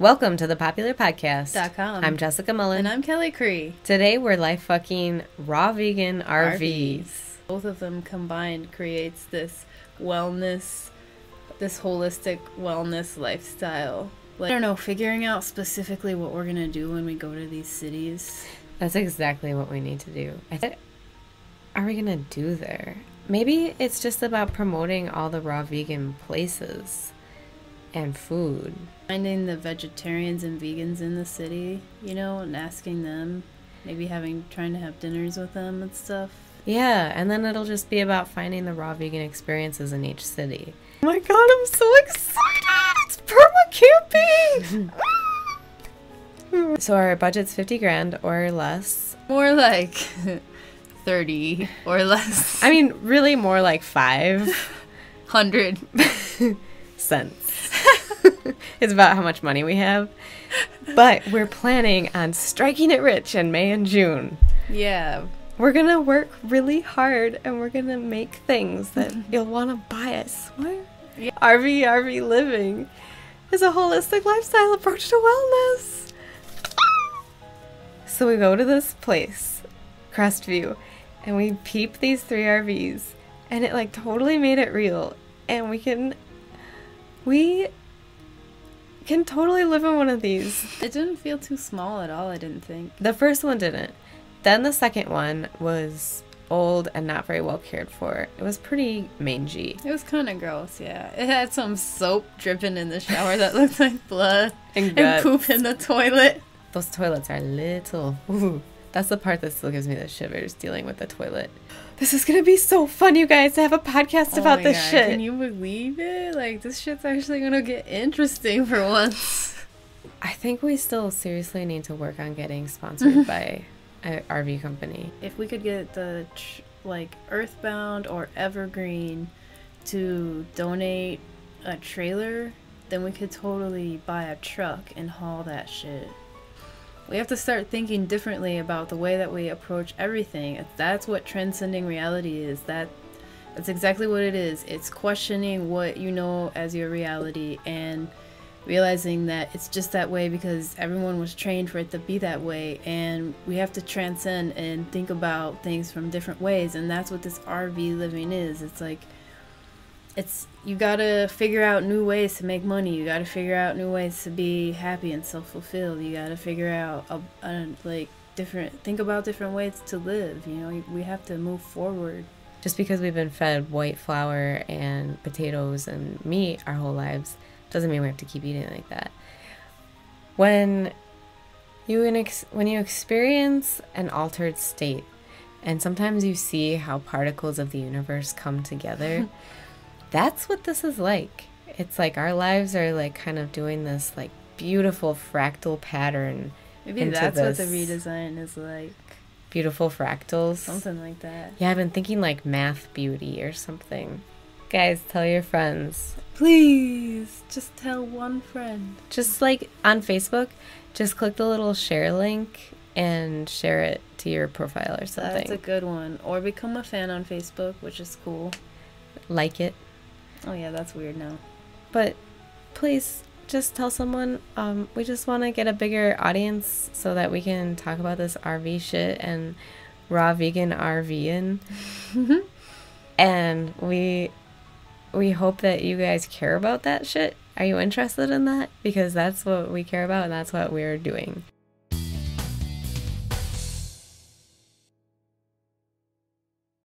Welcome to the Popular podcast.com. Com. I'm Jessica Mullen. And I'm Kelly Cree. Today we're life fucking raw vegan RVs. Both of them combined creates this wellness, this holistic wellness lifestyle. Like, I don't know, figuring out specifically what we're gonna do when we go to these cities. That's exactly what we need to do. I think. Are we gonna do there? Maybe it's just about promoting all the raw vegan places and food. Finding the vegetarians and vegans in the city, you know, and asking them, maybe having trying to have dinners with them and stuff. Yeah, and then it'll just be about finding the raw vegan experiences in each city. Oh my god, I'm so excited! It's perma camping! so our budget's 50 grand or less. More like 30 or less. I mean, really more like 500 cents. it's about how much money we have. But we're planning on striking it rich in May and June. Yeah. We're gonna work really hard and we're gonna make things that mm-hmm. you'll wanna buy. I swear. Yeah. RV RV living is a holistic lifestyle approach to wellness. So we go to this place, Crestview, and we peep these three RVs, and it like totally made it real. And we can, we can totally live in one of these. It didn't feel too small at all, I didn't think. The first one didn't. Then the second one was old and not very well cared for. It was pretty mangy. It was kind of gross, yeah. It had some soap dripping in the shower that looked like blood And and poop in the toilet. Those toilets are little. Ooh, that's the part that still gives me the shivers dealing with the toilet. This is gonna be so fun, you guys, to have a podcast Oh about this God, shit. Can you believe it? Like, this shit's actually gonna get interesting for once. I think we still seriously need to work on getting sponsored by an RV company. If we could get the, tr- like, Earthbound or Evergreen to donate a trailer, then we could totally buy a truck and haul that shit. We have to start thinking differently about the way that we approach everything. That's what transcending reality is. That that's exactly what it is. It's questioning what you know as your reality and realizing that it's just that way because everyone was trained for it to be that way and we have to transcend and think about things from different ways and that's what this RV living is. It's like it's you gotta figure out new ways to make money. You gotta figure out new ways to be happy and self fulfilled. You gotta figure out a, a, like different think about different ways to live. You know, we have to move forward. Just because we've been fed white flour and potatoes and meat our whole lives doesn't mean we have to keep eating like that. When you in ex- when you experience an altered state, and sometimes you see how particles of the universe come together, that's what this is like. It's like our lives are like kind of doing this like beautiful fractal pattern, Maybe that's what the redesign is like. beautiful fractals. Something like that. Yeah, I've been thinking like math beauty or something. Guys, tell your friends. Please, just tell one friend. Just like on Facebook, just click the little share link and share it to your profile or something. That's a good one. Or become a fan on Facebook, which is cool. like it. Oh yeah, that's weird now. But please just tell someone. Um, we just want to get a bigger audience so that we can talk about this RV shit and raw vegan RVing. and we we hope that you guys care about that shit. Are you interested in that? Because that's what we care about and that's what we're doing.